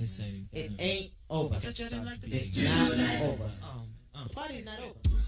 Uh, it's a, it ain't over. It's not over. Um, um. The party's not over.